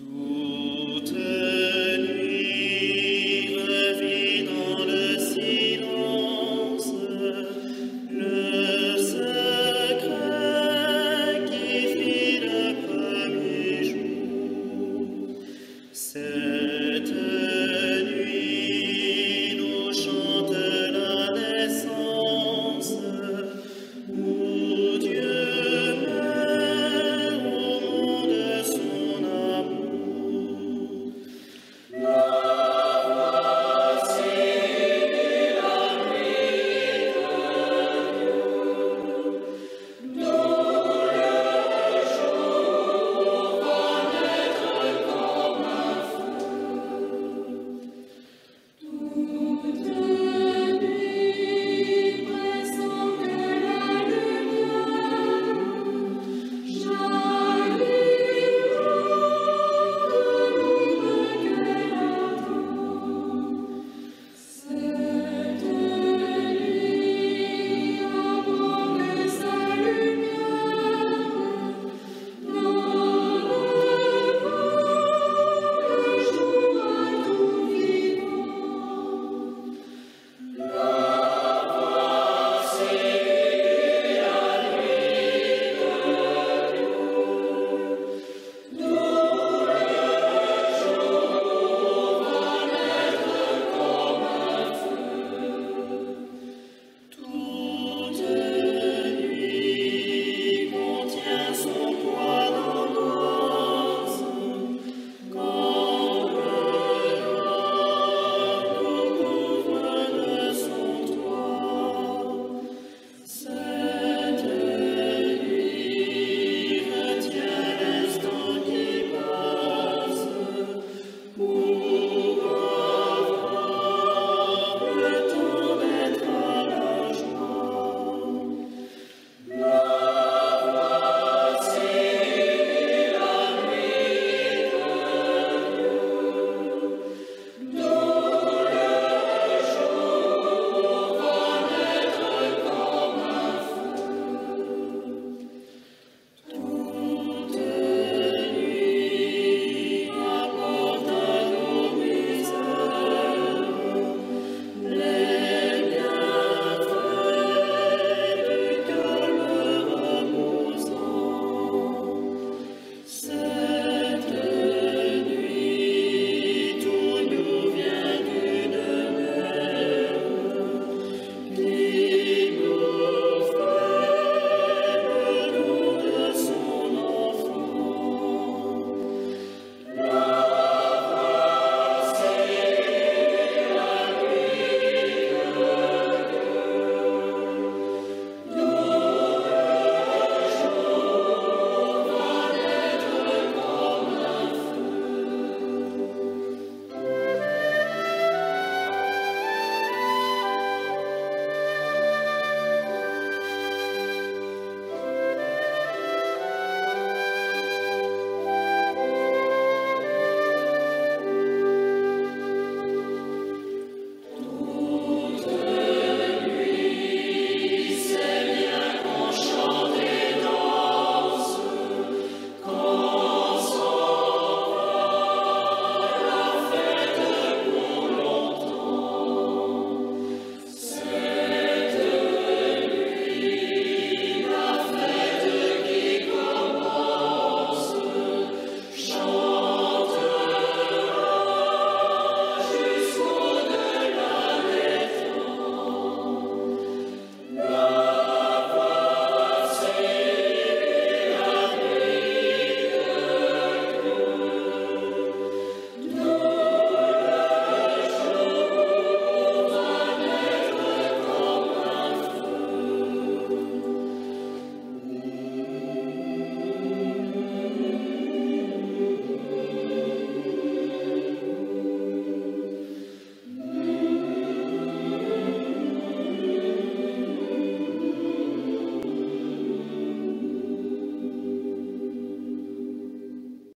Ooh.